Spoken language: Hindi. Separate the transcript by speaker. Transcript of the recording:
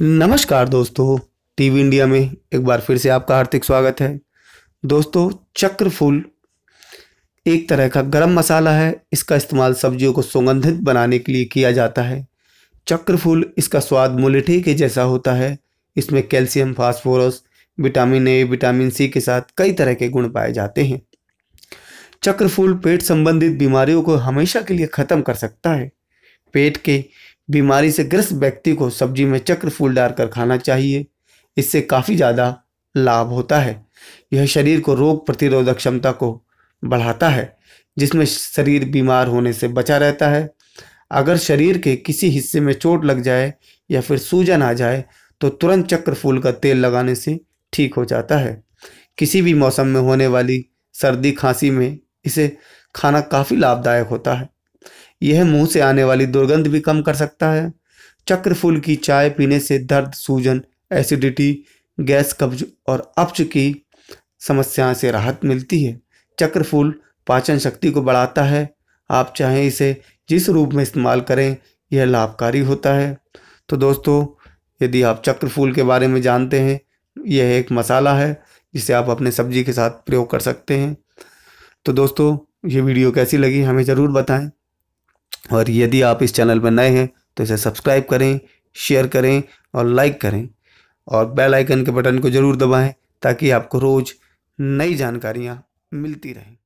Speaker 1: नमस्कार दोस्तों, टीवी इंडिया में एक बार फिर से आपका हार्दिक स्वागत है। दोस्तों, चक्र फूल एक तरह का गरम मसाला है। इसका इस्तेमाल सब्जियों को सुगंधित बनाने के लिए किया जाता है। चक्र फूल इसका स्वाद मुलेठी के जैसा होता है। इसमें calcium, phosphorus, vitamin A, vitamin C के साथ कई तरह के गुण पाए जाते हैं। चक्र फूल पेट संबंधित बीमारियों को हमेशा के लिए ख़त्म कर सकता है। पेट के बीमारी से ग्रस्त व्यक्ति को सब्ज़ी में चक्र फूल डालकर खाना चाहिए। इससे काफ़ी ज़्यादा लाभ होता है। यह शरीर को रोग प्रतिरोधक क्षमता को बढ़ाता है, जिसमें शरीर बीमार होने से बचा रहता है। अगर शरीर के किसी हिस्से में चोट लग जाए या फिर सूजन आ जाए तो तुरंत चक्र फूल का तेल लगाने से ठीक हो जाता है। किसी भी मौसम में होने वाली सर्दी खांसी में इसे खाना काफ़ी लाभदायक होता है। यह मुँह से आने वाली दुर्गंध भी कम कर सकता है। चक्र फूल की चाय पीने से दर्द, सूजन, एसिडिटी, गैस कब्ज और अपच की समस्या से राहत मिलती है। चक्र फूल पाचन शक्ति को बढ़ाता है। आप चाहें इसे जिस रूप में इस्तेमाल करें, यह लाभकारी होता है। तो दोस्तों, यदि आप चक्र फूल के बारे में जानते हैं, यह एक मसाला है जिसे आप अपने सब्ज़ी के साथ प्रयोग कर सकते हैं। तो दोस्तों, ये वीडियो कैसी लगी, हमें ज़रूर बताएँ। और यदि आप इस चैनल पर नए हैं तो इसे सब्सक्राइब करें, शेयर करें और लाइक करें। और बेल आइकन के बटन को ज़रूर दबाएँ ताकि आपको रोज़ नई जानकारियाँ मिलती रहें।